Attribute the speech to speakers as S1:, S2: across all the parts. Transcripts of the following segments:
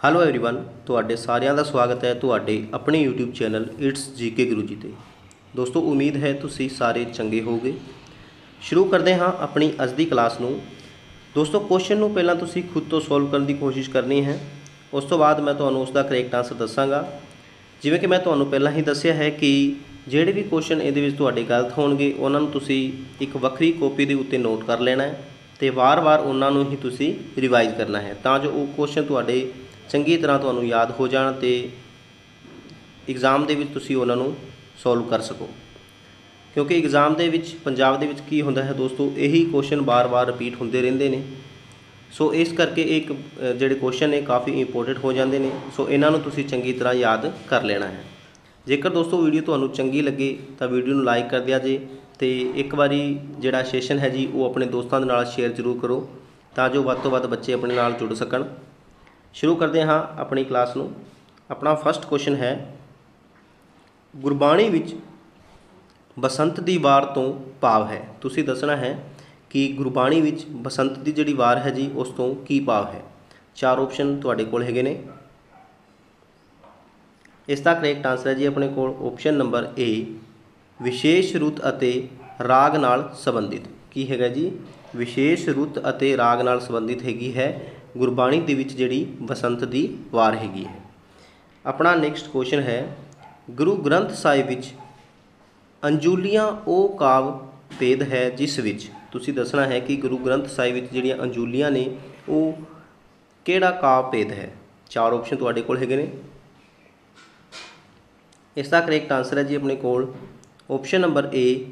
S1: Hello everyone ਤੁਹਾਡੇ ਸਾਰਿਆਂ ਦਾ ਸਵਾਗਤ ਹੈ ਤੁਹਾਡੇ ਆਪਣੇ YouTube channel it's GK Guru ji ਤੇ ਦੋਸਤੋ ਉਮੀਦ ਹੈ ਤੁਸੀਂ ਸਾਰੇ ਚੰਗੇ ਹੋਗੇ ਸ਼ੁਰੂ ਕਰਦੇ ਹਾਂ ਆਪਣੀ ਅੱਜ ਦੀ ਕਲਾਸ ਨੂੰ ਦੋਸਤੋ ਕੁਐਸਚਨ ਨੂੰ ਪਹਿਲਾਂ ਤੁਸੀਂ ਖੁਦ ਤੋਂ ਸੋਲਵ ਕਰਨ ਦੀ ਕੋਸ਼ਿਸ਼ ਕਰਨੀ ਹੈ ਉਸ ਤੋਂ ਬਾਅਦ ਮੈਂ ਤੁਹਾਨੂੰ ਉਸ ਦਾ ਕਰੈਕਟ ਆਨਸਰ ਦੱਸਾਂਗਾ ਜਿਵੇਂ ਕਿ ਮੈਂ ਤੁਹਾਨੂੰ ਪਹਿਲਾਂ ਹੀ ਦੱਸਿਆ ਹੈ ਕਿ ਜਿਹੜੇ ਵੀ ਕੁਐਸਚਨ ਇਹਦੇ ਵਿੱਚ ਤੁਹਾਡੇ ਗਲਤ ਹੋਣਗੇ ਉਹਨਾਂ ਨੂੰ ਤੁਸੀਂ ਇੱਕ ਵੱਖਰੀ ਕਾਪੀ ਦੇ ਉੱਤੇ ਨੋਟ ਕਰ ਲੈਣਾ ਹੈ ਤੇ ਵਾਰ-ਵਾਰ ਉਹਨਾਂ ਨੂੰ ਹੀ ਤੁਸੀਂ ਰਿਵਾਈਜ਼ ਕਰਨਾ ਹੈ ਤਾਂ ਜੋ ਉਹ ਕੁਐਸਚਨ ਤੁਹਾਡੇ ਚੰਗੀ ਤਰ੍ਹਾਂ ਤੁਹਾਨੂੰ ਯਾਦ ਹੋ ਜਾਣ ਤੇ ਐਗਜ਼ਾਮ ਦੇ ਵਿੱਚ ਤੁਸੀਂ ਉਹਨਾਂ ਨੂੰ ਸੋਲਵ ਕਰ ਸਕੋ। ਕਿਉਂਕਿ ਐਗਜ਼ਾਮ ਦੇ ਵਿੱਚ, ਪੰਜਾਬ ਦੇ ਵਿੱਚ ਕੀ ਹੁੰਦਾ ਹੈ ਦੋਸਤੋ, ਇਹੀ ਕੁਐਸਚਨ ਬਾਰ-ਬਾਰ ਰਿਪੀਟ ਹੁੰਦੇ ਰਹਿੰਦੇ ਨੇ। ਸੋ ਇਸ ਕਰਕੇ ਇੱਕ ਜਿਹੜੇ ਕੁਐਸਚਨ ਨੇ ਕਾਫੀ ਇੰਪੋਰਟੈਂਟ ਹੋ ਜਾਂਦੇ ਨੇ। ਸੋ ਇਹਨਾਂ ਨੂੰ ਤੁਸੀਂ ਚੰਗੀ ਤਰ੍ਹਾਂ ਯਾਦ ਕਰ ਲੈਣਾ ਹੈ। ਜੇਕਰ ਦੋਸਤੋ ਵੀਡੀਓ ਤੁਹਾਨੂੰ ਚੰਗੀ ਲੱਗੇ, ਤਾਂ ਵੀਡੀਓ ਨੂੰ ਲਾਈਕ ਕਰ ਦਿਆ ਜੇ ਤੇ ਇੱਕ ਵਾਰੀ ਜਿਹੜਾ ਸੈਸ਼ਨ ਹੈ ਜੀ, ਉਹ ਆਪਣੇ ਦੋਸਤਾਂ ਦੇ ਨਾਲ ਸ਼ੇਅਰ ਜ਼ਰੂਰ ਕਰੋ, ਤਾਂ ਜੋ ਵੱਧ ਤੋਂ ਵੱਧ ਬੱਚੇ ਆਪਣੇ ਨਾਲ ਜੁੜ ਸਕਣ। ਸ਼ੁਰੂ ਕਰਦੇ ਹਾਂ ਆਪਣੀ ਕਲਾਸ ਨੂੰ। ਆਪਣਾ ਫਸਟ ਕੁਐਸਚਨ ਹੈ, ਗੁਰਬਾਣੀ ਵਿੱਚ ਬਸੰਤ ਦੀ ਵਾਰ ਤੋਂ ਭਾਵ ਹੈ। ਤੁਸੀਂ ਦੱਸਣਾ ਹੈ ਕਿ ਗੁਰਬਾਣੀ ਵਿੱਚ ਬਸੰਤ ਦੀ ਜਿਹੜੀ ਵਾਰ ਹੈ ਜੀ, ਉਸ ਤੋਂ ਕੀ ਭਾਵ ਹੈ? ਚਾਰ ਆਪਸ਼ਨ ਤੁਹਾਡੇ ਕੋਲ ਹੈਗੇ ਨੇ। ਇਸ ਦਾ ਕਰੈਕਟ ਆਨਸਰ ਹੈ ਜੀ ਆਪਣੇ ਕੋਲ। ਆਪਸ਼ਨ ਨੰਬਰ ਏ ਵਿਸ਼ੇਸ਼ ਰੁੱਤ ਅਤੇ ਰਾਗ ਨਾਲ ਸੰਬੰਧਿਤ। ਕੀ ਹੈਗਾ ਜੀ? ਵਿਸ਼ੇਸ਼ ਰੁੱਤ ਅਤੇ ਰਾਗ ਨਾਲ ਸੰਬੰਧਿਤ ਹੈਗੀ ਹੈ ਗੁਰਬਾਣੀ ਦੇ ਵਿੱਚ ਜਿਹੜੀ ਬਸੰਤ ਦੀ ਵਾਰ ਹੈਗੀ ਹੈ। ਆਪਣਾ ਨੈਕਸਟ ਕੁਐਸਚਨ ਹੈ, ਗੁਰੂ ਗ੍ਰੰਥ ਸਾਹਿਬ ਵਿੱਚ ਅੰਜੂਲੀਆਂ ਉਹ ਕਾਵ ਭੇਦ ਹੈ ਜਿਸ ਵਿੱਚ, ਤੁਸੀਂ ਦੱਸਣਾ ਹੈ ਕਿ ਗੁਰੂ ਗ੍ਰੰਥ ਸਾਹਿਬ ਵਿੱਚ ਜਿਹੜੀਆਂ ਅੰਜੂਲੀਆਂ ਨੇ, ਉਹ ਕਿਹੜਾ ਕਾਵ ਭੇਦ ਹੈ? ਚਾਰ ਆਪਸ਼ਨ ਤੁਹਾਡੇ ਕੋਲ ਹੈਗੇ ਨੇ। ਇਸ ਦਾ ਕਰੈਕਟ ਆਨਸਰ ਹੈ ਜੀ ਆਪਣੇ ਕੋਲ। ਆਪਸ਼ਨ ਨੰਬਰ ਏ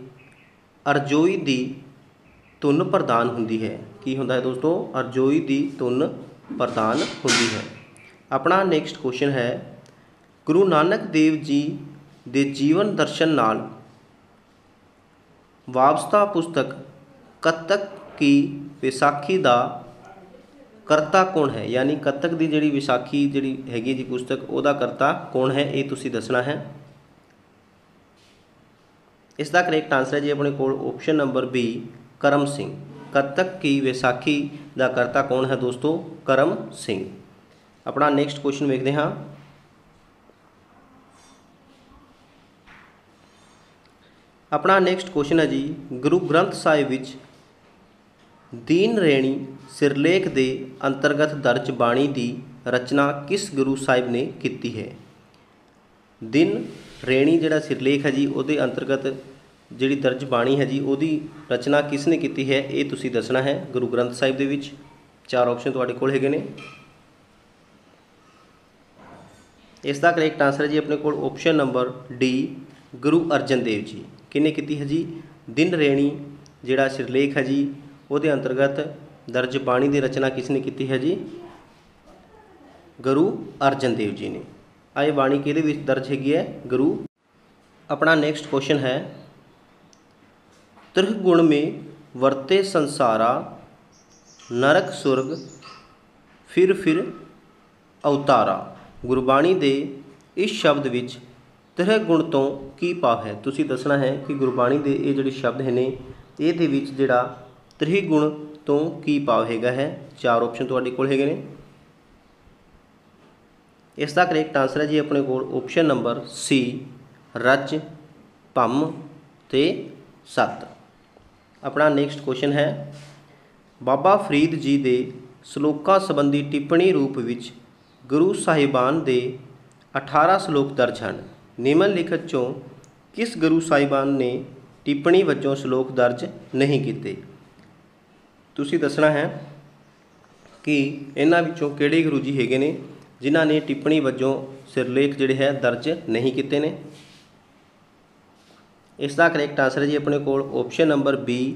S1: ਅਰਜੋਈ ਦੀ ਧੁਨ ਪ੍ਰਦਾਨ ਹੁੰਦੀ ਹੈ। ਕੀ ਹੁੰਦਾ ਹੈ ਦੋਸਤੋ? ਅਰਜੋਈ ਦੀ ਧੁਨ ਪ੍ਰਦਾਨ ਹੁੰਦੀ ਹੈ। ਆਪਣਾ ਨੈਕਸਟ ਕੁਐਸਚਨ ਹੈ, ਗੁਰੂ ਨਾਨਕ ਦੇਵ ਜੀ ਦੇ ਜੀਵਨ ਦਰਸ਼ਨ ਨਾਲ ਵਾਬਸਤਾ ਪੁਸਤਕ ਕੱਤਕ ਕੀ ਵਿਸਾਖੀ ਦਾ ਕਰਤਾ ਕੌਣ ਹੈ? ਯਾਨੀ ਕੱਤਕ ਦੀ ਜਿਹੜੀ ਵਿਸਾਖੀ ਜਿਹੜੀ ਹੈਗੀ ਜੀ ਪੁਸਤਕ, ਉਹਦਾ ਕਰਤਾ ਕੌਣ ਹੈ? ਇਹ ਤੁਸੀਂ ਦੱਸਣਾ ਹੈ। ਇਸ ਦਾ ਕਰੈਕਟ ਆਨਸਰ ਹੈ ਜੀ ਆਪਣੇ ਕੋਲ option number B Karam Singh. ਕੱਤਕ ਕੀ ਵਿਸਾਖੀ ਦਾ ਕਰਤਾ ਕੌਣ ਹੈ ਦੋਸਤੋ? ਕਰਮ ਸਿੰਘ। ਆਪਣਾ ਨੈਕਸਟ ਕੁਐਸਚਨ ਵੇਖਦੇ ਹਾਂ। ਆਪਣਾ ਨੈਕਸਟ ਕੁਐਸਚਨ ਹੈ ਜੀ, ਗੁਰੂ ਗ੍ਰੰਥ ਸਾਹਿਬ ਵਿੱਚ ਦੀਨ ਰੇਣੀ ਸਿਰਲੇਖ ਦੇ ਅੰਤਰਗਤ ਦਰਜ ਬਾਣੀ ਦੀ ਰਚਨਾ ਕਿਸ ਗੁਰੂ ਸਾਹਿਬ ਨੇ ਕੀਤੀ ਹੈ? ਦਿਨ ਰੇਣੀ ਜਿਹੜਾ ਸਿਰਲੇਖ ਹੈ ਜੀ, ਉਹਦੇ ਅੰਤਰਗਤ ਜਿਹੜੀ ਦਰਜ ਬਾਣੀ ਹੈ ਜੀ, ਉਹਦੀ ਰਚਨਾ ਕਿਸ ਨੇ ਕੀਤੀ ਹੈ, ਇਹ ਤੁਸੀਂ ਦੱਸਣਾ ਹੈ। ਗੁਰੂ ਗ੍ਰੰਥ ਸਾਹਿਬ ਦੇ ਵਿੱਚ ਚਾਰ ਆਪਸ਼ਨ ਤੁਹਾਡੇ ਕੋਲ ਹੈਗੇ ਨੇ। ਇਸ ਦਾ ਕਰੈਕਟ ਆਨਸਰ ਹੈ ਜੀ, ਆਪਣੇ ਕੋਲ option number D Guru Arjan Dev ji. ਕਿਹਨੇ ਕੀਤੀ ਹੈ ਜੀ? ਦਿਨ ਰੇਣੀ, ਜਿਹੜਾ ਸਿਰਲੇਖ ਹੈ ਜੀ, ਉਹਦੇ ਅੰਤਰਗਤ ਦਰਜ ਬਾਣੀ ਦੀ ਰਚਨਾ ਕਿਸ ਨੇ ਕੀਤੀ ਹੈ ਜੀ? ਗੁਰੂ ਅਰਜਨ ਦੇਵ ਜੀ ਨੇ। ਆਏ ਬਾਣੀ ਕਿਹਦੇ ਵਿੱਚ ਦਰਜ ਹੈਗੀ ਹੈ? ਗੁਰੂ। ਆਪਣਾ ਨੈਕਸਟ ਕੁਐਸਚਨ ਹੈ ਤ੍ਰਿਹ ਗੁਣ ਮੇ ਵਰਤੇ ਸੰਸਾਰਾ, ਨਰਕ ਸੁਰਗ, ਫਿਰ ਫਿਰ ਅਵਤਾਰਾ। ਗੁਰਬਾਣੀ ਦੇ ਇਸ ਸ਼ਬਦ ਵਿੱਚ ਤ੍ਰਿਹ ਗੁਣ ਤੋਂ ਕੀ ਭਾਵ ਹੈ? ਤੁਸੀਂ ਦੱਸਣਾ ਹੈ ਕਿ ਗੁਰਬਾਣੀ ਦੇ ਇਹ ਜਿਹੜੇ ਸ਼ਬਦ ਹੈ ਨੇ, ਇਹਦੇ ਵਿੱਚ ਜਿਹੜਾ ਤ੍ਰਿਹ ਗੁਣ ਤੋਂ ਕੀ ਭਾਵ ਹੈਗਾ ਹੈ? ਚਾਰ ਆਪਸ਼ਨ ਤੁਹਾਡੇ ਕੋਲ ਹੈਗੇ ਨੇ। ਇਸ ਦਾ ਕਰੈਕਟ ਆਨਸਰ ਹੈ ਜੀ ਆਪਣੇ ਕੋਲ ਆਪਸ਼ਨ ਨੰਬਰ ਸੀ ਰਜ ਭੰਮ ਤੇ ਸਤ। ਆਪਣਾ ਨੈਕਸਟ ਕੁਐਸਚਨ ਹੈ। ਬਾਬਾ ਫਰੀਦ ਜੀ ਦੇ ਸ਼ਲੋਕਾਂ ਸੰਬੰਧੀ ਟਿੱਪਣੀ ਰੂਪ ਵਿੱਚ ਗੁਰੂ ਸਾਹਿਬਾਨ ਦੇ 18 ਸ਼ਲੋਕ ਦਰਜ ਹਨ। ਨਿਮਨ ਲਿਖਤ ਚੋਂ ਕਿਸ ਗੁਰੂ ਸਾਹਿਬਾਨ ਨੇ ਟਿੱਪਣੀ ਵਜੋਂ ਸ਼ਲੋਕ ਦਰਜ ਨਹੀਂ ਕੀਤੇ? ਤੁਸੀਂ ਦੱਸਣਾ ਹੈ ਕਿ ਇਹਨਾਂ ਵਿੱਚੋਂ ਕਿਹੜੇ ਗੁਰੂ ਜੀ ਹੈਗੇ ਨੇ, ਜਿਨ੍ਹਾਂ ਨੇ ਟਿੱਪਣੀ ਵਜੋਂ ਸਿਰਲੇਖ ਜਿਹੜੇ ਹੈ ਦਰਜ ਨਹੀਂ ਕੀਤੇ ਨੇ? ਇਸ ਦਾ ਕਰੈਕਟ ਆਨਸਰ ਹੈ ਜੀ ਆਪਣੇ ਕੋਲ option number B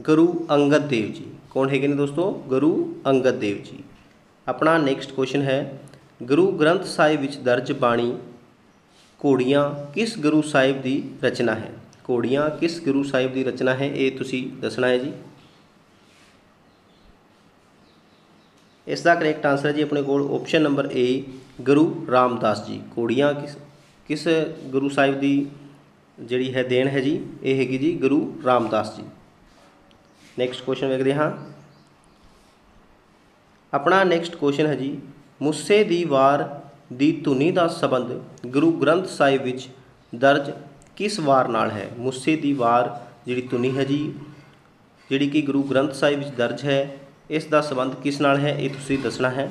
S1: Guru Angad Dev ji. ਕੌਣ ਹੈਗੇ ਨੇ ਦੋਸਤੋ? ਗੁਰੂ ਅੰਗਦ ਦੇਵ ਜੀ। ਆਪਣਾ ਨੈਕਸਟ ਕੁਐਸਚਨ ਹੈ, ਗੁਰੂ ਗ੍ਰੰਥ ਸਾਹਿਬ ਵਿੱਚ ਦਰਜ ਬਾਣੀ ਘੋੜੀਆਂ ਕਿਸ ਗੁਰੂ ਸਾਹਿਬ ਦੀ ਰਚਨਾ ਹੈ? ਘੋੜੀਆਂ ਕਿਸ ਗੁਰੂ ਸਾਹਿਬ ਦੀ ਰਚਨਾ ਹੈ? ਇਹ ਤੁਸੀਂ ਦੱਸਣਾ ਹੈ ਜੀ। ਇਸ ਦਾ ਕਰੈਕਟ ਆਨਸਰ ਹੈ ਜੀ ਆਪਣੇ ਕੋਲ option number A Guru Ramdas ji. ਘੋੜੀਆਂ ਕਿਸ ਕਿਸ ਗੁਰੂ ਸਾਹਿਬ ਦੀ ਜਿਹੜੀ ਹੈ ਦੇਣ ਹੈ ਜੀ, ਇਹ ਹੈਗੀ ਜੀ ਗੁਰੂ ਰਾਮਦਾਸ ਜੀ। ਨੈਕਸਟ ਕੁਐਸਚਨ ਵੇਖਦੇ ਹਾਂ। ਆਪਣਾ ਨੈਕਸਟ ਕੁਐਸਚਨ ਹੈ ਜੀ, ਮੁੱਸੇ ਦੀ ਵਾਰ ਦੀ ਧੁਨੀ ਦਾ ਸੰਬੰਧ ਗੁਰੂ ਗ੍ਰੰਥ ਸਾਹਿਬ ਵਿੱਚ ਦਰਜ ਕਿਸ ਵਾਰ ਨਾਲ ਹੈ? ਮੁੱਸੇ ਦੀ ਵਾਰ ਜਿਹੜੀ ਧੁਨੀ ਹੈ ਜੀ, ਜਿਹੜੀ ਕਿ ਗੁਰੂ ਗ੍ਰੰਥ ਸਾਹਿਬ ਵਿੱਚ ਦਰਜ ਹੈ, ਇਸ ਦਾ ਸੰਬੰਧ ਕਿਸ ਨਾਲ ਹੈ, ਇਹ ਤੁਸੀਂ ਦੱਸਣਾ ਹੈ।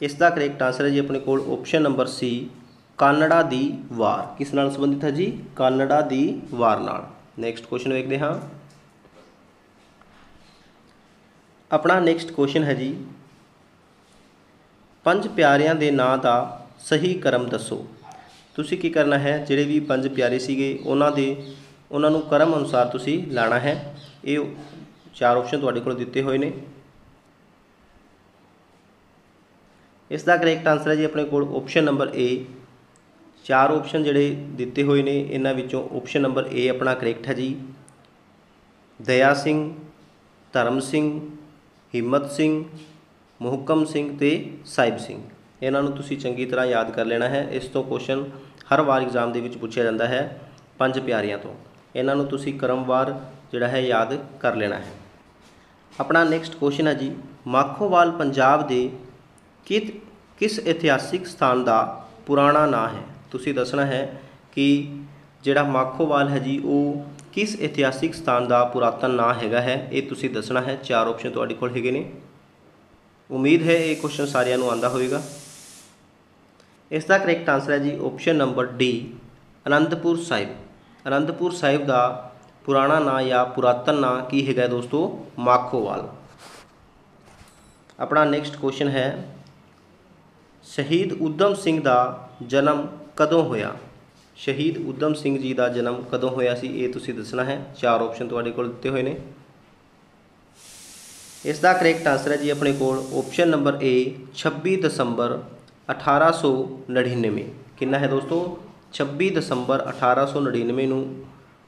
S1: ਇਸ ਦਾ ਕਰੈਕਟ ਆਨਸਰ ਹੈ ਜੀ ਆਪਣੇ ਕੋਲ ਆਪਸ਼ਨ ਨੰਬਰ ਸੀ ਕਾਨੜਾ ਦੀ ਵਾਰ ਕਿਸ ਨਾਲ ਸੰਬੰਧਿਤ ਹੈ ਜੀ? ਕਾਨੜਾ ਦੀ ਵਾਰ ਨਾਲ। ਨੈਕਸਟ ਕੁਐਸਚਨ ਵੇਖਦੇ ਹਾਂ। ਆਪਣਾ ਨੈਕਸਟ ਕੁਐਸਚਨ ਹੈ ਜੀ। ਪੰਜ ਪਿਆਰਿਆਂ ਦੇ ਨਾਂ ਦਾ ਸਹੀ ਕਰਮ ਦੱਸੋ। ਤੁਸੀਂ ਕੀ ਕਰਨਾ ਹੈ? ਜਿਹੜੇ ਵੀ ਪੰਜ ਪਿਆਰੇ ਸੀਗੇ, ਉਹਨਾਂ ਦੇ, ਉਹਨਾਂ ਨੂੰ ਕਰਮ ਅਨੁਸਾਰ ਤੁਸੀਂ ਲਾਣਾ ਹੈ। ਇਹ ਚਾਰ ਆਪਸ਼ਨ ਤੁਹਾਡੇ ਕੋਲ ਦਿੱਤੇ ਹੋਏ ਨੇ। ਇਸ ਦਾ ਕਰੈਕਟ ਆਨਸਰ ਹੈ ਜੀ, ਆਪਣੇ ਕੋਲ ਆਪਸ਼ਨ ਨੰਬਰ ਏ ਚਾਰ ਆਪਸ਼ਨ ਜਿਹੜੇ ਦਿੱਤੇ ਹੋਏ ਨੇ, ਇਹਨਾਂ ਵਿੱਚੋਂ ਆਪਸ਼ਨ ਨੰਬਰ ਏ ਆਪਣਾ ਕਰੈਕਟ ਹੈ ਜੀ। ਦਇਆ ਸਿੰਘ, ਧਰਮ ਸਿੰਘ, ਹਿੰਮਤ ਸਿੰਘ, ਮੁਹਕਮ ਸਿੰਘ ਤੇ ਸਾਹਿਬ ਸਿੰਘ। ਇਹਨਾਂ ਨੂੰ ਤੁਸੀਂ ਚੰਗੀ ਤਰ੍ਹਾਂ ਯਾਦ ਕਰ ਲੈਣਾ ਹੈ। ਇਸ ਤੋਂ ਕੁਐਸਚਨ ਹਰ ਵਾਰ ਐਗਜ਼ਾਮ ਦੇ ਵਿੱਚ ਪੁੱਛਿਆ ਜਾਂਦਾ ਹੈ, ਪੰਜ ਪਿਆਰਿਆਂ ਤੋਂ। ਇਹਨਾਂ ਨੂੰ ਤੁਸੀਂ ਕਰਮਵਾਰ ਜਿਹੜਾ ਹੈ ਯਾਦ ਕਰ ਲੈਣਾ ਹੈ। ਆਪਣਾ ਨੈਕਸਟ ਕੁਐਸਚਨ ਹੈ ਜੀ, ਮਾਖੋਵਾਲ ਪੰਜਾਬ ਦੇ ਕਿਤ, ਕਿਸ ਇਤਿਹਾਸਿਕ ਸਥਾਨ ਦਾ ਪੁਰਾਣਾ ਨਾਂ ਹੈ? ਤੁਸੀਂ ਦੱਸਣਾ ਹੈ ਕਿ ਜਿਹੜਾ ਮਾਖੋਵਾਲ ਹੈ ਜੀ, ਉਹ ਕਿਸ ਇਤਿਹਾਸਿਕ ਸਥਾਨ ਦਾ ਪੁਰਾਤਨ ਨਾਂ ਹੈਗਾ ਹੈ? ਇਹ ਤੁਸੀਂ ਦੱਸਣਾ ਹੈ। ਚਾਰ ਆਪਸ਼ਨ ਤੁਹਾਡੇ ਕੋਲ ਹੈਗੇ ਨੇ। ਉਮੀਦ ਹੈ ਇਹ ਕੁਐਸਚਨ ਸਾਰਿਆਂ ਨੂੰ ਆਂਦਾ ਹੋਵੇਗਾ। ਇਸ ਦਾ ਕਰੈਕਟ ਆਨਸਰ ਹੈ ਜੀ option number D Anandpur Sahib. Anandpur Sahib ਦਾ ਪੁਰਾਣਾ ਨਾਂ ਜਾਂ ਪੁਰਾਤਨ ਨਾਂ ਕੀ ਹੈਗਾ ਦੋਸਤੋ? ਮਾਖੋਵਾਲ। ਆਪਣਾ ਨੈਕਸਟ ਕੁਐਸਚਨ ਹੈ, ਸ਼ਹੀਦ ਉਦਮ ਸਿੰਘ ਦਾ ਜਨਮ ਕਦੋਂ ਹੋਇਆ? ਸ਼ਹੀਦ ਉਦਮ ਸਿੰਘ ਜੀ ਦਾ ਜਨਮ ਕਦੋਂ ਹੋਇਆ ਸੀ? ਇਹ ਤੁਸੀਂ ਦੱਸਣਾ ਹੈ। ਚਾਰ ਆਪਸ਼ਨ ਤੁਹਾਡੇ ਕੋਲ ਦਿੱਤੇ ਹੋਏ ਨੇ। ਇਸ ਦਾ ਕਰੈਕਟ ਆਨਸਰ ਹੈ ਜੀ ਆਪਣੇ ਕੋਲ। ਆਪਸ਼ਨ ਨੰਬਰ ਏ 26 ਦਸੰਬਰ 1899 ਕਿੰਨਾ ਹੈ ਦੋਸਤੋ? 26 ਦਸੰਬਰ 1899 ਨੂੰ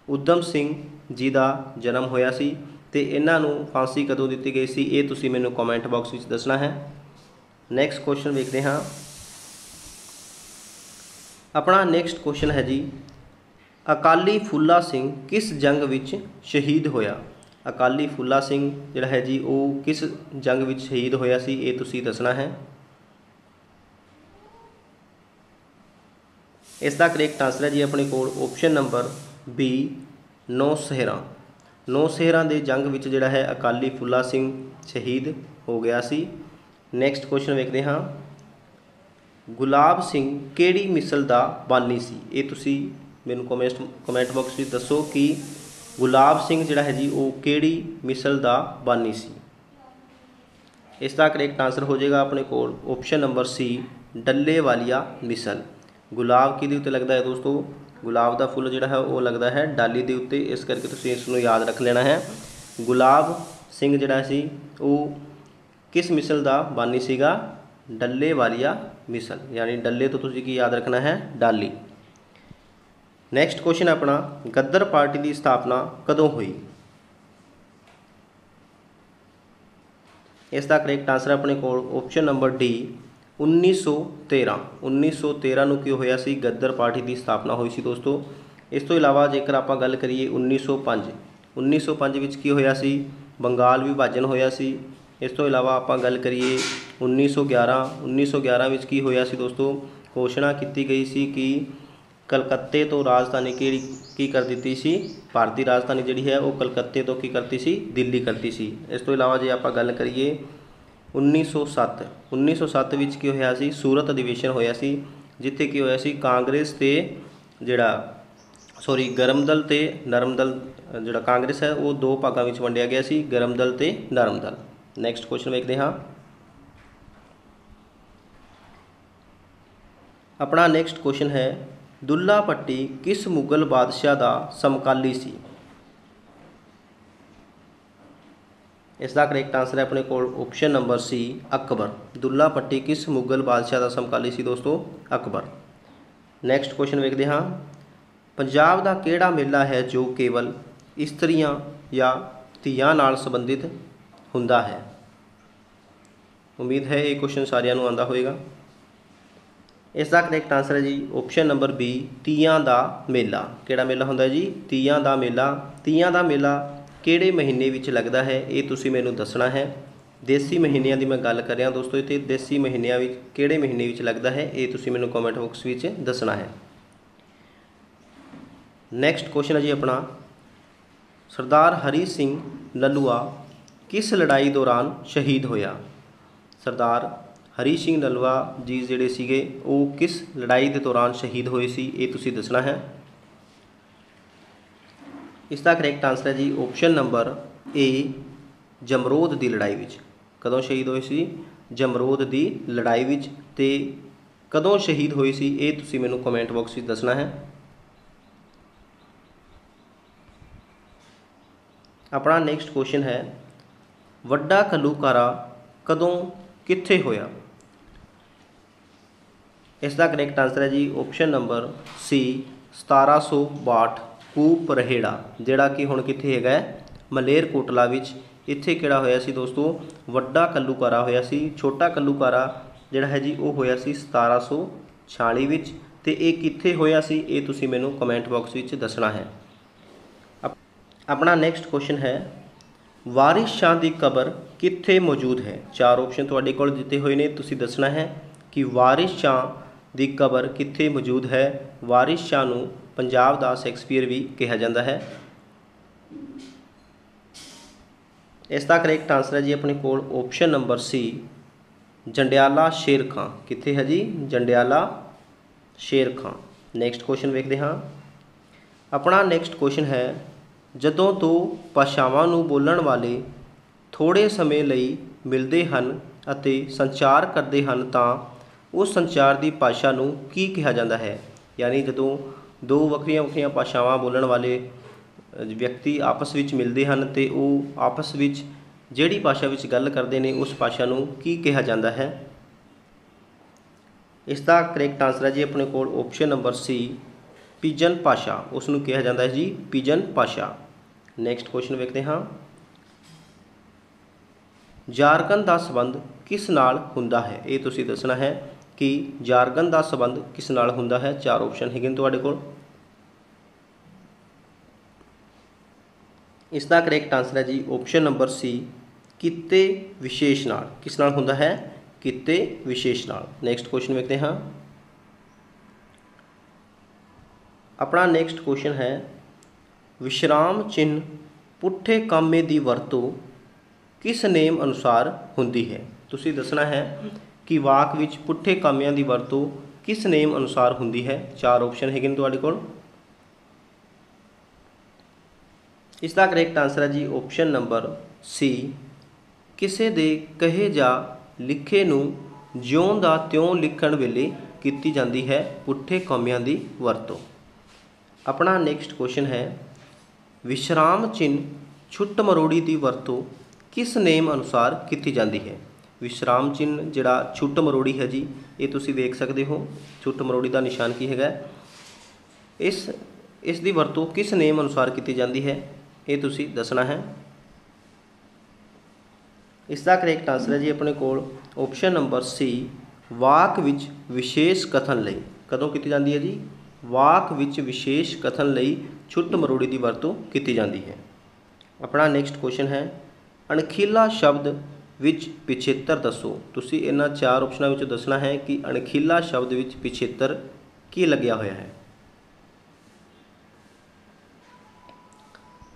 S1: ਉਦਮ ਸਿੰਘ ਜੀ ਦਾ ਜਨਮ ਹੋਇਆ ਸੀ ਤੇ ਇਹਨਾਂ ਨੂੰ ਫਾਂਸੀ ਕਦੋਂ ਦਿੱਤੀ ਗਈ ਸੀ? ਇਹ ਤੁਸੀਂ ਮੈਨੂੰ ਕਮੈਂਟ ਬਾਕਸ ਵਿੱਚ ਦੱਸਣਾ ਹੈ। ਨੈਕਸਟ ਕੁਐਸਚਨ ਵੇਖਦੇ ਹਾਂ। ਆਪਣਾ ਨੈਕਸਟ ਕੁਐਸਚਨ ਹੈ ਜੀ, ਅਕਾਲੀ ਫੁੱਲਾ ਸਿੰਘ ਕਿਸ ਜੰਗ ਵਿੱਚ ਸ਼ਹੀਦ ਹੋਇਆ? ਅਕਾਲੀ ਫੁੱਲਾ ਸਿੰਘ ਜਿਹੜਾ ਹੈ ਜੀ, ਉਹ ਕਿਸ ਜੰਗ ਵਿੱਚ ਸ਼ਹੀਦ ਹੋਇਆ ਸੀ, ਇਹ ਤੁਸੀਂ ਦੱਸਣਾ ਹੈ। ਇਸ ਦਾ ਕਰੈਕਟ ਆਨਸਰ ਹੈ ਜੀ, ਆਪਣੇ ਕੋਲ ਆਪਸ਼ਨ ਨੰਬਰ ਬੀ ਨੌ ਸਹਿਰਾ। ਨੌ ਸਹਿਰਾ ਦੇ ਜੰਗ ਵਿੱਚ ਜਿਹੜਾ ਹੈ, ਅਕਾਲੀ ਫੁੱਲਾ ਸਿੰਘ ਸ਼ਹੀਦ ਹੋ ਗਿਆ ਸੀ। ਨੈਕਸਟ ਕੁਐਸਚਨ ਵੇਖਦੇ ਹਾਂ। ਗੁਲਾਬ ਸਿੰਘ ਕਿਹੜੀ ਮਿਸਲ ਦਾ ਬਾਨੀ ਸੀ? ਇਹ ਤੁਸੀਂ ਮੈਨੂੰ ਕਮੈਂਟ ਕਮੈਂਟ ਬਾਕਸ ਵਿੱਚ ਦੱਸੋ ਕਿ ਗੁਲਾਬ ਸਿੰਘ ਜਿਹੜਾ ਹੈ ਜੀ, ਉਹ ਕਿਹੜੀ ਮਿਸਲ ਦਾ ਬਾਨੀ ਸੀ? ਇਸ ਦਾ ਕਰੈਕਟ ਆਨਸਰ ਹੋ ਜਾਏਗਾ ਆਪਣੇ ਕੋਲ ਆਪਸ਼ਨ ਨੰਬਰ ਸੀ ਡੱਲੇ ਵਾਲੀਆ ਮਿਸਲ। ਗੁਲਾਬ ਕਿਹਦੇ ਉੱਤੇ ਲੱਗਦਾ ਹੈ ਦੋਸਤੋ? ਗੁਲਾਬ ਦਾ ਫੁੱਲ ਜਿਹੜਾ ਹੈ, ਉਹ ਲੱਗਦਾ ਹੈ ਡਾਲੀ ਦੇ ਉੱਤੇ। ਇਸ ਕਰਕੇ ਤੁਸੀਂ ਇਸ ਨੂੰ ਯਾਦ ਰੱਖ ਲੈਣਾ ਹੈ। ਗੁਲਾਬ ਸਿੰਘ ਜਿਹੜਾ ਸੀ, ਉਹ ਕਿਸ ਮਿਸਲ ਦਾ ਬਾਨੀ ਸੀਗਾ? ਡੱਲੇ ਵਾਲੀਆ ਮਿਸਲ, ਯਾਨੀ ਡੱਲੇ ਤੋਂ ਤੁਸੀਂ ਕੀ ਯਾਦ ਰੱਖਣਾ ਹੈ? ਡਾਲੀ। ਨੈਕਸਟ ਕੁਐਸਚਨ ਆਪਣਾ, ਗੱਦਰ ਪਾਰਟੀ ਦੀ ਸਥਾਪਨਾ ਕਦੋਂ ਹੋਈ? ਇਸ ਦਾ ਕਰੈਕਟ ਆਨਸਰ ਆਪਣੇ ਕੋਲ ਆਪਸ਼ਨ ਨੰਬਰ ਡੀ 1913 1913 ਨੂੰ ਕੀ ਹੋਇਆ ਸੀ? ਗੱਦਰ ਪਾਰਟੀ ਦੀ ਸਥਾਪਨਾ ਹੋਈ ਸੀ ਦੋਸਤੋ। ਇਸ ਤੋਂ ਇਲਾਵਾ ਜੇਕਰ ਆਪਾਂ ਗੱਲ ਕਰੀਏ 1905 1905 ਵਿੱਚ ਕੀ ਹੋਇਆ ਸੀ? ਬੰਗਾਲ ਵਿਭਾਜਨ ਹੋਇਆ ਸੀ। ਇਸ ਤੋਂ ਇਲਾਵਾ ਆਪਾਂ ਗੱਲ ਕਰੀਏ 1911 1911 ਵਿੱਚ ਕੀ ਹੋਇਆ ਸੀ ਦੋਸਤੋ? ਘੋਸ਼ਣਾ ਕੀਤੀ ਗਈ ਸੀ ਕਿ ਕਲਕੱਤੇ ਤੋਂ ਰਾਜਧਾਨੀ ਕਿਹੜੀ, ਕੀ ਕਰ ਦਿੱਤੀ ਸੀ? ਭਾਰਤੀ ਰਾਜਧਾਨੀ ਜਿਹੜੀ ਹੈ ਉਹ ਕਲਕੱਤੇ ਤੋਂ ਕੀ ਕਰਤੀ ਸੀ? ਦਿੱਲੀ ਕਰਤੀ ਸੀ। ਇਸ ਤੋਂ ਇਲਾਵਾ ਜੇ ਆਪਾਂ ਗੱਲ ਕਰੀਏ 1907 1907 ਵਿੱਚ ਕੀ ਹੋਇਆ ਸੀ? ਸੂਰਤ ਅਧਿਵੇਸ਼ਨ ਹੋਇਆ ਸੀ, ਜਿੱਥੇ ਕੀ ਹੋਇਆ ਸੀ? ਕਾਂਗਰਸ ਤੇ ਜਿਹੜਾ, ਸੌਰੀ, ਗਰਮ ਦਲ ਤੇ ਨਰਮ ਦਲ, ਜਿਹੜਾ ਕਾਂਗਰਸ ਹੈ, ਉਹ ਦੋ ਭਾਗਾਂ ਵਿੱਚ ਵੰਡਿਆ ਗਿਆ ਸੀ, ਗਰਮ ਦਲ ਤੇ ਨਰਮ ਦਲ। ਨੈਕਸਟ ਕੁਐਸਚਨ ਵੇਖਦੇ ਹਾਂ। ਆਪਣਾ ਨੈਕਸਟ ਕੁਐਸਚਨ ਹੈ, ਦੁੱਲਾ ਪੱਟੀ ਕਿਸ ਮੁਗਲ ਬਾਦਸ਼ਾਹ ਦਾ ਸਮਕਾਲੀ ਸੀ? ਇਸ ਦਾ ਕਰੈਕਟ ਆਨਸਰ ਹੈ ਆਪਣੇ ਕੋਲ option number C Akbar. Dulla Bhatti ਕਿਸ ਮੁਗਲ ਬਾਦਸ਼ਾਹ ਦਾ ਸਮਕਾਲੀ ਸੀ ਦੋਸਤੋ? ਅਕਬਰ। ਨੈਕਸਟ ਕੁਐਸਚਨ ਵੇਖਦੇ ਹਾਂ। ਪੰਜਾਬ ਦਾ ਕਿਹੜਾ ਮੇਲਾ ਹੈ ਜੋ ਕੇਵਲ ਇਸਤਰੀਆਂ ਜਾਂ ਧੀਆਂ ਨਾਲ ਸੰਬੰਧਿਤ? ਹੁੰਦਾ ਹੈ। ਉਮੀਦ ਹੈ ਇਹ ਕੁਐਸਚਨ ਸਾਰਿਆਂ ਨੂੰ ਆਂਦਾ ਹੋਵੇਗਾ। ਇਸ ਦਾ ਕਰੈਕਟ ਆਨਸਰ ਹੈ ਜੀ ਆਪਸ਼ਨ ਨੰਬਰ ਬੀ ਤੀਆਂ ਦਾ ਮੇਲਾ। ਕਿਹੜਾ ਮੇਲਾ ਹੁੰਦਾ ਜੀ? ਤੀਆਂ ਦਾ ਮੇਲਾ। ਤੀਆਂ ਦਾ ਮੇਲਾ ਕਿਹੜੇ ਮਹੀਨੇ ਵਿੱਚ ਲੱਗਦਾ ਹੈ? ਇਹ ਤੁਸੀਂ ਮੈਨੂੰ ਦੱਸਣਾ ਹੈ। ਦੇਸੀ ਮਹੀਨਿਆਂ ਦੀ ਮੈਂ ਗੱਲ ਕਰ ਰਿਹਾ ਦੋਸਤੋ ਇੱਥੇ। ਦੇਸੀ ਮਹੀਨਿਆਂ ਵਿੱਚ ਕਿਹੜੇ ਮਹੀਨੇ ਵਿੱਚ ਲੱਗਦਾ ਹੈ? ਇਹ ਤੁਸੀਂ ਮੈਨੂੰ ਕਮੈਂਟ ਬਾਕਸ ਵਿੱਚ ਦੱਸਣਾ ਹੈ। ਨੈਕਸਟ ਕੁਐਸਚਨ ਹੈ ਜੀ ਆਪਣਾ। ਸਰਦਾਰ ਹਰੀ ਸਿੰਘ ਨਲੂਆ ਕਿਸ ਲੜਾਈ ਦੌਰਾਨ ਸ਼ਹੀਦ ਹੋਇਆ? ਸਰਦਾਰ ਹਰੀ ਸਿੰਘ ਨਲਵਾ ਜੀ ਜਿਹੜੇ ਸੀਗੇ, ਉਹ ਕਿਸ ਲੜਾਈ ਦੇ ਦੌਰਾਨ ਸ਼ਹੀਦ ਹੋਏ ਸੀ, ਇਹ ਤੁਸੀਂ ਦੱਸਣਾ ਹੈ? ਇਸ ਦਾ ਕਰੈਕਟ ਆਨਸਰ ਹੈ ਜੀ ਆਪਸ਼ਨ ਨੰਬਰ ਏ ਜਮਰੋਦ ਦੀ ਲੜਾਈ ਵਿੱਚ। ਕਦੋਂ ਸ਼ਹੀਦ ਹੋਏ ਸੀ? ਜਮਰੋਦ ਦੀ ਲੜਾਈ ਵਿੱਚ ਤੇ ਕਦੋਂ ਸ਼ਹੀਦ ਹੋਏ ਸੀ, ਇਹ ਤੁਸੀਂ ਮੈਨੂੰ ਕਮੈਂਟ ਬਾਕਸ ਵਿੱਚ ਦੱਸਣਾ ਹੈ। ਆਪਣਾ ਨੈਕਸਟ ਕੁਐਸਚਨ ਹੈ ਵੱਡਾ ਕਲੂਕਾਰਾ ਕਦੋਂ, ਕਿੱਥੇ ਹੋਇਆ? ਇਸ ਦਾ ਕਰੈਕਟ ਆਨਸਰ ਹੈ ਜੀ ਆਪਸ਼ਨ ਨੰਬਰ ਸੀ 1762 ਕੂਪ ਰਹੇੜਾ, ਜਿਹੜਾ ਕਿ ਹੁਣ ਕਿੱਥੇ ਹੈਗਾ ਹੈ? ਮਲੇਰਕੋਟਲਾ ਵਿੱਚ। ਇੱਥੇ ਕਿਹੜਾ ਹੋਇਆ ਸੀ ਦੋਸਤੋ? ਵੱਡਾ ਕੱਲੂਕਾਰਾ ਹੋਇਆ ਸੀ, ਛੋਟਾ ਕੱਲੂਕਾਰਾ ਜਿਹੜਾ ਹੈ ਜੀ ਉਹ ਹੋਇਆ ਸੀ 1746 ਵਿੱਚ। ਤੇ ਇਹ ਕਿੱਥੇ ਹੋਇਆ ਸੀ? ਇਹ ਤੁਸੀਂ ਮੈਨੂੰ ਕਮੈਂਟ ਬਾਕਸ ਵਿੱਚ ਦੱਸਣਾ ਹੈ। ਅਪ- ਆਪਣਾ ਨੈਕਸਟ ਕੁਐਸਚਨ ਹੈ ਵਾਰਿਸ ਸ਼ਾਹ ਦੀ ਕਬਰ ਕਿੱਥੇ ਮੌਜੂਦ ਹੈ? ਚਾਰ ਆਪਸ਼ਨ ਤੁਹਾਡੇ ਕੋਲ ਦਿੱਤੇ ਹੋਏ ਨੇ। ਤੁਸੀਂ ਦੱਸਣਾ ਹੈ ਕਿ ਵਾਰਿਸ ਸ਼ਾਹ ਦੀ ਕਬਰ ਕਿੱਥੇ ਮੌਜੂਦ ਹੈ? ਵਾਰਿਸ ਸ਼ਾਹ ਨੂੰ ਪੰਜਾਬ ਦਾ ਸ਼ੇਕਸਪੀਅਰ ਵੀ ਕਿਹਾ ਜਾਂਦਾ ਹੈ। ਇਸ ਦਾ ਕਰੈਕਟ ਆਨਸਰ ਹੈ ਜੀ ਆਪਣੇ ਕੋਲ ਆਪਸ਼ਨ ਨੰਬਰ ਸੀ ਜੰਡਿਆਲਾ ਸ਼ੇਰ ਖਾਂ। ਕਿੱਥੇ ਹੈ ਜੀ? ਜੰਡਿਆਲਾ ਸ਼ੇਰ ਖਾਂ। ਨੈਕਸਟ ਕੁਐਸਚਨ ਵੇਖਦੇ ਹਾਂ। ਆਪਣਾ ਨੈਕਸਟ ਕੁਐਸਚਨ ਹੈ ਜਦੋਂ ਦੋ ਭਾਸ਼ਾਵਾਂ ਨੂੰ ਬੋਲਣ ਵਾਲੇ ਥੋੜ੍ਹੇ ਸਮੇਂ ਲਈ ਮਿਲਦੇ ਹਨ ਅਤੇ ਸੰਚਾਰ ਕਰਦੇ ਹਨ ਤਾਂ ਉਸ ਸੰਚਾਰ ਦੀ ਭਾਸ਼ਾ ਨੂੰ ਕੀ ਕਿਹਾ ਜਾਂਦਾ ਹੈ? ਯਾਨੀ ਜਦੋਂ ਦੋ ਵੱਖਰੀਆਂ ਵੱਖਰੀਆਂ ਭਾਸ਼ਾਵਾਂ ਬੋਲਣ ਵਾਲੇ ਵਿਅਕਤੀ ਆਪਸ ਵਿੱਚ ਮਿਲਦੇ ਹਨ ਤੇ ਉਹ ਆਪਸ ਵਿੱਚ ਜਿਹੜੀ ਭਾਸ਼ਾ ਵਿੱਚ ਗੱਲ ਕਰਦੇ ਨੇ ਉਸ ਭਾਸ਼ਾ ਨੂੰ ਕੀ ਕਿਹਾ ਜਾਂਦਾ ਹੈ? ਇਸ ਦਾ ਕਰੈਕਟ ਆਨਸਰ ਹੈ ਜੀ ਆਪਣੇ ਕੋਲ ਆਪਸ਼ਨ ਨੰਬਰ ਸੀ ਪੀਜਨ ਭਾਸ਼ਾ। ਉਸ ਨੂੰ ਕਿਹਾ ਜਾਂਦਾ ਹੈ ਜੀ ਪੀਜਨ ਭਾਸ਼ਾ। ਨੈਕਸਟ ਕੁਐਸਚਨ ਵੇਖਦੇ ਹਾਂ। ਜਾਰਗਨ ਦਾ ਸੰਬੰਧ ਕਿਸ ਨਾਲ ਹੁੰਦਾ ਹੈ? ਇਹ ਤੁਸੀਂ ਦੱਸਣਾ ਹੈ ਕਿ ਜਾਰਗਨ ਦਾ ਸੰਬੰਧ ਕਿਸ ਨਾਲ ਹੁੰਦਾ ਹੈ? ਚਾਰ ਆਪਸ਼ਨ ਹੈਗੇ ਨੇ ਤੁਹਾਡੇ ਕੋਲ। ਇਸ ਦਾ ਕਰੈਕਟ ਆਨਸਰ ਹੈ ਜੀ ਆਪਸ਼ਨ ਨੰਬਰ ਸੀ ਕਿੱਤੇ ਵਿਸ਼ੇਸ਼ ਨਾਲ। ਕਿਸ ਨਾਲ ਹੁੰਦਾ ਹੈ? ਕਿੱਤੇ ਵਿਸ਼ੇਸ਼ ਨਾਲ। ਨੈਕਸਟ ਕੁਐਸਚਨ ਵੇਖਦੇ ਹਾਂ। ਆਪਣਾ ਨੈਕਸਟ ਕੁਐਸਚਨ ਹੈ ਵਿਸ਼ਰਾਮ ਚਿੰਨ੍ਹ ਪੁੱਠੇ ਕਾਮੇ ਦੀ ਵਰਤੋਂ ਕਿਸ ਨੇਮ ਅਨੁਸਾਰ ਹੁੰਦੀ ਹੈ? ਤੁਸੀਂ ਦੱਸਣਾ ਹੈ ਕਿ ਵਾਕ ਵਿੱਚ ਪੁੱਠੇ ਕਾਮਿਆਂ ਦੀ ਵਰਤੋਂ ਕਿਸ ਨੇਮ ਅਨੁਸਾਰ ਹੁੰਦੀ ਹੈ? ਚਾਰ ਆਪਸ਼ਨ ਹੈਗੇ ਨੇ ਤੁਹਾਡੇ ਕੋਲ। ਇਸ ਦਾ ਕਰੈਕਟ ਆਨਸਰ ਹੈ ਜੀ ਆਪਸ਼ਨ ਨੰਬਰ ਸੀ ਕਿਸੇ ਦੇ ਕਹੇ ਜਾਂ ਲਿਖੇ ਨੂੰ ਜਿਉਂ ਦਾ ਤਿਉਂ ਲਿਖਣ ਵੇਲੇ ਕੀਤੀ ਜਾਂਦੀ ਹੈ ਪੁੱਠੇ ਕਾਮਿਆਂ ਦੀ ਵਰਤੋਂ। ਆਪਣਾ ਨੈਕਸਟ ਕੁਐਸਚਨ ਹੈ ਵਿਸ਼ਰਾਮ ਚਿੰਨ੍ਹ ਛੁੱਟ ਮਰੋੜੀ ਦੀ ਵਰਤੋਂ ਕਿਸ ਨੇਮ ਅਨੁਸਾਰ ਕੀਤੀ ਜਾਂਦੀ ਹੈ? ਵਿਸ਼ਰਾਮ ਚਿੰਨ੍ਹ ਜਿਹੜਾ ਛੁੱਟ ਮਰੋੜੀ ਹੈ ਜੀ, ਇਹ ਤੁਸੀਂ ਵੇਖ ਸਕਦੇ ਹੋ। ਛੁੱਟ ਮਰੋੜੀ ਦਾ ਨਿਸ਼ਾਨ ਕੀ ਹੈਗਾ? ਇਸ ਇਸ ਦੀ ਵਰਤੋਂ ਕਿਸ ਨੇਮ ਅਨੁਸਾਰ ਕੀਤੀ ਜਾਂਦੀ ਹੈ? ਇਹ ਤੁਸੀਂ ਦੱਸਣਾ ਹੈ। ਇਸ ਦਾ ਕਰੈਕਟ ਆਨਸਰ ਹੈ ਜੀ ਆਪਣੇ ਕੋਲ। ਆਪਸ਼ਨ ਨੰਬਰ ਸੀ ਵਾਕ ਵਿੱਚ ਵਿਸ਼ੇਸ਼ ਕਥਨ ਲਈ। ਕਦੋਂ ਕੀਤੀ ਜਾਂਦੀ ਹੈ ਜੀ? ਵਾਕ ਵਿੱਚ ਵਿਸ਼ੇਸ਼ ਕਥਨ ਲਈ ਛੁੱਟ ਮਰੋੜੀ ਦੀ ਵਰਤੋਂ ਕੀਤੀ ਜਾਂਦੀ ਹੈ। ਆਪਣਾ ਨੈਕਸਟ ਕੁਐਸਚਨ ਹੈ, ਅਣਖੀਲਾ ਸ਼ਬਦ ਵਿੱਚ ਪਿਛੇਤਰ ਦੱਸੋ। ਤੁਸੀਂ ਇਹਨਾਂ ਚਾਰ ਆਪਸ਼ਨਾਂ ਵਿੱਚੋਂ ਦੱਸਣਾ ਹੈ ਕਿ ਅਣਖੀਲਾ ਸ਼ਬਦ ਵਿੱਚ ਪਿਛੇਤਰ ਕੀ ਲੱਗਿਆ ਹੋਇਆ ਹੈ।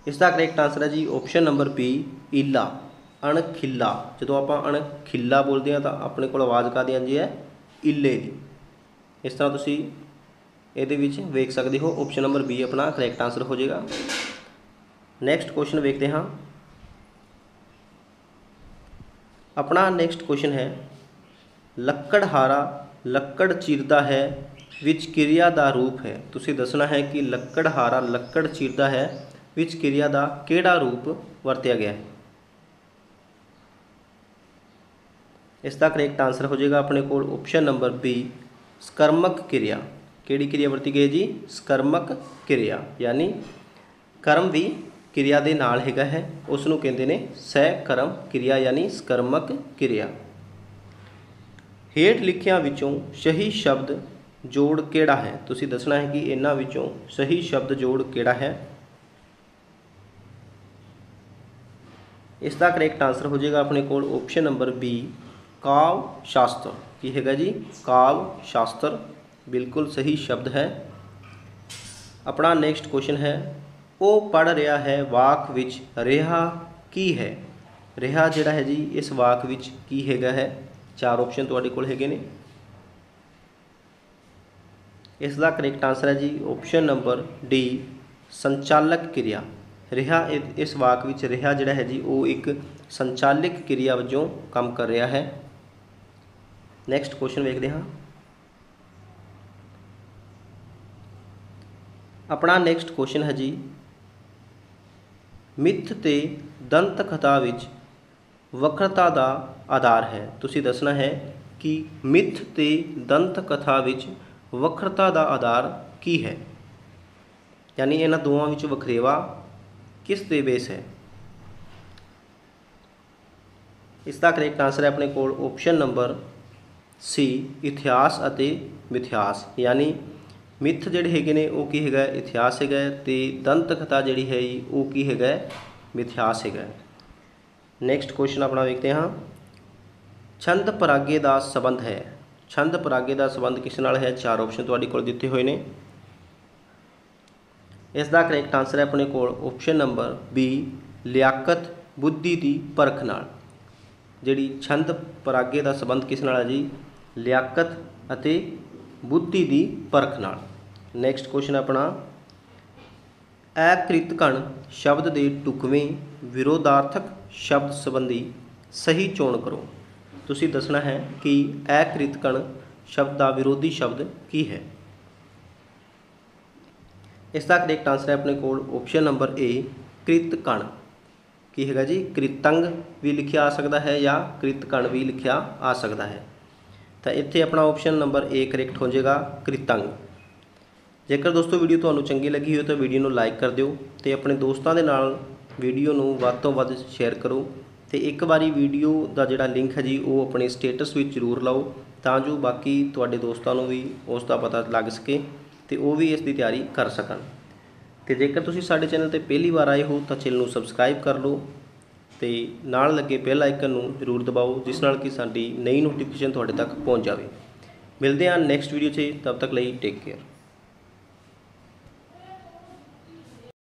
S1: ਇਸ ਦਾ ਕਰੈਕਟ ਆਨਸਰ ਹੈ ਜੀ ਆਪਸ਼ਨ ਨੰਬਰ ਬੀ ਇਲਾ ਅਣਖਿੱਲਾ। ਜਦੋਂ ਆਪਾਂ ਅਣਖਿੱਲਾ ਬੋਲਦੇ ਹਾਂ ਤਾਂ ਆਪਣੇ ਕੋਲ ਆਵਾਜ਼ ਕਾਦੀ ਆਉਂਦੀ ਹੈ? ਇੱਲੇ ਦੀ। ਇਸ ਤਰ੍ਹਾਂ ਤੁਸੀਂ ਇਹਦੇ ਵਿੱਚ ਵੇਖ ਸਕਦੇ ਹੋ ਆਪਸ਼ਨ ਨੰਬਰ ਬੀ ਆਪਣਾ ਕਰੈਕਟ ਆਨਸਰ ਹੋ ਜਾਏਗਾ। ਨੈਕਸਟ ਕੁਐਸਚਨ ਵੇਖਦੇ ਹਾਂ। ਆਪਣਾ ਨੈਕਸਟ ਕੁਐਸਚਨ ਹੈ ਲੱਕੜਹਾਰਾ ਲੱਕੜ ਚੀਰਦਾ ਹੈ, ਵਿੱਚ ਕਿਰਿਆ ਦਾ ਰੂਪ ਹੈ। ਤੁਸੀਂ ਦੱਸਣਾ ਹੈ ਕਿ ਲੱਕੜਹਾਰਾ ਲੱਕੜ ਚੀਰਦਾ ਹੈ, ਵਿੱਚ ਕਿਰਿਆ ਦਾ ਕਿਹੜਾ ਰੂਪ ਵਰਤਿਆ ਗਿਆ ਹੈ? ਇਸ ਦਾ ਕਰੈਕਟ ਆਨਸਰ ਹੋ ਜਾਏਗਾ ਆਪਣੇ ਕੋਲ ਆਪਸ਼ਨ ਨੰਬਰ ਬੀ ਸਕਰਮਕ ਕਿਰਿਆ। ਕਿਹੜੀ ਕਿਰਿਆ ਵਰਤੀ ਗਈ ਜੀ? ਸਕਰਮਕ ਕਿਰਿਆ, ਯਾਨੀ ਕਰਮ ਵੀ ਕਿਰਿਆ ਦੇ ਨਾਲ ਹੈਗਾ ਹੈ। ਉਸ ਨੂੰ ਕਹਿੰਦੇ ਨੇ ਸਹਿ ਕਰਮ ਕਿਰਿਆ, ਯਾਨੀ ਸਕਰਮਕ ਕਿਰਿਆ। ਹੇਠ ਲਿਖਿਆਂ ਵਿੱਚੋਂ ਸਹੀ ਸ਼ਬਦ ਜੋੜ ਕਿਹੜਾ ਹੈ? ਤੁਸੀਂ ਦੱਸਣਾ ਹੈ ਕਿ ਇਹਨਾਂ ਵਿੱਚੋਂ ਸਹੀ ਸ਼ਬਦ ਜੋੜ ਕਿਹੜਾ ਹੈ? ਇਸ ਦਾ ਕਰੈਕਟ ਆਨਸਰ ਹੋ ਜਾਏਗਾ ਆਪਣੇ ਕੋਲ ਆਪਸ਼ਨ ਨੰਬਰ ਬੀ, ਕਾਵ ਸ਼ਾਸਤਰ। ਕੀ ਹੈਗਾ ਜੀ? ਕਾਵ ਸ਼ਾਸਤਰ। ਬਿਲਕੁਲ ਸਹੀ ਸ਼ਬਦ ਹੈ। ਆਪਣਾ ਨੈਕਸਟ ਕੁਐਸਚਨ ਹੈ, ਉਹ ਪੜ ਰਿਹਾ ਹੈ ਵਾਕ ਵਿੱਚ, ਰਿਹਾ ਕੀ ਹੈ? ਰਿਹਾ ਜਿਹੜਾ ਹੈ ਜੀ, ਇਸ ਵਾਕ ਵਿੱਚ ਕੀ ਹੈਗਾ ਹੈ? ਚਾਰ ਆਪਸ਼ਨ ਤੁਹਾਡੇ ਕੋਲ ਹੈਗੇ ਨੇ। ਇਸ ਦਾ ਕਰੈਕਟ ਆਨਸਰ ਹੈ ਜੀ ਆਪਸ਼ਨ ਨੰਬਰ ਡੀ ਸੰਚਾਲਕ ਕਿਰਿਆ। ਰਿਹਾ ਇਹ- ਇਸ ਵਾਕ ਵਿੱਚ ਰਿਹਾ ਜਿਹੜਾ ਹੈ ਜੀ, ਉਹ ਇੱਕ ਸੰਚਾਲਕ ਕਿਰਿਆ ਵਜੋਂ ਕੰਮ ਕਰ ਰਿਹਾ ਹੈ। ਨੈਕਸਟ ਕੁਐਸਚਨ ਵੇਖਦੇ ਹਾਂ। ਆਪਣਾ ਨੈਕਸਟ ਕੁਐਸਚਨ ਹੈ ਜੀ। ਮਿੱਥ ਤੇ ਦੰਤ ਕਥਾ ਵਿੱਚ ਵਕਰਤਾ ਦਾ ਆਧਾਰ ਹੈ। ਤੁਸੀਂ ਦੱਸਣਾ ਹੈ ਕਿ ਮਿੱਥ ਤੇ ਦੰਤ ਕਥਾ ਵਿੱਚ ਵਕਰਤਾ ਦਾ ਆਧਾਰ ਕੀ ਹੈ? ਯਾਨੀ ਇਹਨਾਂ ਦੋਵਾਂ ਵਿੱਚ ਵਖਰੇਵਾ ਕਿਸ ਦੇ ਬੇਸ ਹੈ? ਇਸ ਦਾ ਕਰੈਕਟ ਆਨਸਰ ਹੈ ਆਪਣੇ ਕੋਲ ਆਪਸ਼ਨ ਨੰਬਰ ਸੀ ਇਤਿਹਾਸ ਅਤੇ ਮਿਥਿਹਾਸ। ਯਾਨੀ ਮਿੱਥ ਜਿਹੜੇ ਹੈਗੇ ਨੇ ਉਹ ਕੀ ਹੈਗਾ ਇਤਿਹਾਸ ਹੈਗਾ ਹੈ ਤੇ ਦੰਤ ਕਥਾ ਜਿਹੜੀ ਹੈ ਜੀ, ਉਹ ਕੀ ਹੈਗਾ ਮਿਥਿਹਾਸ ਹੈਗਾ ਨੈਕਸਟ ਕੁਐਸਚਨ ਆਪਣਾ ਵੇਖਦੇ ਹਾਂ। ਛੰਦ ਪਰਾਗੇ ਦਾ ਸੰਬੰਧ ਹੈ। ਛੰਦ ਪਰਾਗੇ ਦਾ ਸੰਬੰਧ ਕਿਸ ਨਾਲ ਹੈ? ਚਾਰ ਆਪਸ਼ਨ ਤੁਹਾਡੇ ਕੋਲ ਦਿੱਤੇ ਹੋਏ ਨੇ। ਇਸ ਦਾ ਕਰੈਕਟ ਆਨਸਰ ਹੈ ਆਪਣੇ ਕੋਲ ਆਪਸ਼ਨ ਨੰਬਰ ਬੀ ਲਿਆਕਤ ਬੁੱਧੀ ਦੀ ਪਰਖ ਨਾਲ। ਜਿਹੜੀ ਛੰਦ ਪਰਾਗੇ ਦਾ ਸੰਬੰਧ ਕਿਸ ਨਾਲ ਹੈ ਜੀ? ਲਿਆਕਤ ਅਤੇ ਬੁੱਧੀ ਦੀ ਪਰਖ ਨਾਲ। ਨੈਕਸਟ ਕੁਐਸਚਨ ਆਪਣਾ। ਅਕ੍ਰਿਤਕਣ ਸ਼ਬਦ ਦੇ ਟੁਕਵੇਂ ਵਿਰੋਧਾਰਥਕ ਸ਼ਬਦ ਸੰਬੰਧੀ ਸਹੀ ਚੋਣ ਕਰੋ। ਤੁਸੀਂ ਦੱਸਣਾ ਹੈ ਕਿ ਐਕ੍ਰਿਤ ਕਣ ਸ਼ਬਦ ਦਾ ਵਿਰੋਧੀ ਸ਼ਬਦ ਕੀ ਹੈ? ਇਸ ਦਾ ਕਰੈਕਟ ਆਨਸਰ ਹੈ ਆਪਣੇ ਕੋਲ ਆਪਸ਼ਨ ਨੰਬਰ ਏ ਕ੍ਰਿਤਕਣ ਕੀ ਹੈਗਾ ਜੀ? ਕ੍ਰਿਤੰਗ ਵੀ ਲਿਖਿਆ ਆ ਸਕਦਾ ਹੈ ਜਾਂ ਕ੍ਰਿਤਕਣ ਵੀ ਲਿਖਿਆ ਆ ਸਕਦਾ ਹੈ। ਤਾਂ ਇੱਥੇ ਆਪਣਾ ਆਪਸ਼ਨ ਨੰਬਰ ਏ ਕਰੈਕਟ ਹੋ ਜਾਏਗਾ, ਕ੍ਰਿਤੰਗ। ਜੇਕਰ ਦੋਸਤੋ ਵੀਡੀਓ ਤੁਹਾਨੂੰ ਚੰਗੀ ਲੱਗੀ ਹੋਵੇ ਤਾਂ ਵੀਡੀਓ ਨੂੰ ਲਾਈਕ ਕਰ ਦਿਓ ਤੇ ਆਪਣੇ ਦੋਸਤਾਂ ਦੇ ਨਾਲ ਵੀਡੀਓ ਨੂੰ ਵੱਧ ਤੋਂ ਵੱਧ ਸ਼ੇਅਰ ਕਰੋ ਤੇ ਇੱਕ ਵਾਰੀ ਵੀਡੀਓ ਦਾ ਜਿਹੜਾ ਲਿੰਕ ਹੈ ਜੀ, ਉਹ ਆਪਣੇ ਸਟੇਟਸ ਵਿੱਚ ਜ਼ਰੂਰ ਲਾਓ ਤਾਂ ਜੋ ਬਾਕੀ ਤੁਹਾਡੇ ਦੋਸਤਾਂ ਨੂੰ ਵੀ ਉਸ ਦਾ ਪਤਾ ਲੱਗ ਸਕੇ ਤੇ ਉਹ ਵੀ ਇਸ ਦੀ ਤਿਆਰੀ ਕਰ ਸਕਣ। ਤੇ ਜੇਕਰ ਤੁਸੀਂ ਸਾਡੇ ਚੈਨਲ ਤੇ ਪਹਿਲੀ ਵਾਰ ਆਏ ਹੋ ਤਾਂ ਚੈਨਲ ਨੂੰ ਸਬਸਕ੍ਰਾਈਬ ਕਰ ਲਓ ਤੇ ਨਾਲ ਲੱਗੇ ਬੈਲ ਆਈਕਨ ਨੂੰ ਜ਼ਰੂਰ ਦਬਾਓ, ਜਿਸ ਨਾਲ ਕਿ ਸਾਡੀ ਨਈ ਨੋਟੀਫਿਕੇਸ਼ਨ ਤੁਹਾਡੇ ਤੱਕ ਪਹੁੰਚ ਜਾਵੇ। ਮਿਲਦੇ ਹਾਂ ਨੈਕਸਟ ਵੀਡੀਓ 'ਚ, ਤਬ ਤੱਕ ਲਈ ਟੇਕ ਕੇਅਰ।